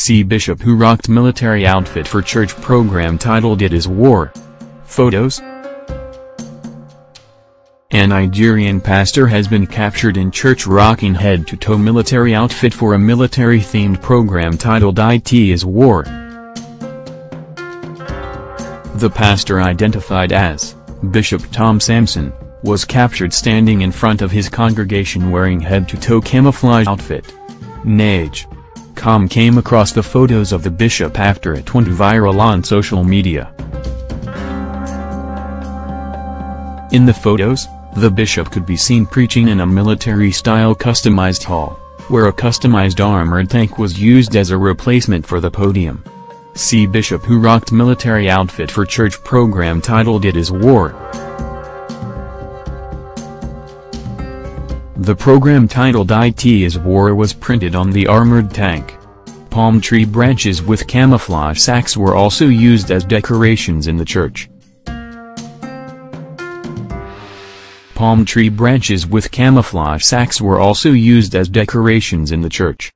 See Bishop who rocked military outfit for church program titled It Is War. Photos? A Nigerian pastor has been captured in church rocking head-to-toe military outfit for a military-themed program titled It Is War. The pastor identified as Bishop Tom Sampson, was captured standing in front of his congregation wearing head-to-toe camouflage outfit. Naij. Com came across the photos of the bishop after it went viral on social media. In the photos, the bishop could be seen preaching in a military-style customized hall, where a customized armored tank was used as a replacement for the podium. See bishop who rocked military outfit for church program titled It Is War. The program titled It is War was printed on the armored tank. Palm tree branches with camouflage sacks were also used as decorations in the church. Palm tree branches with camouflage sacks were also used as decorations in the church.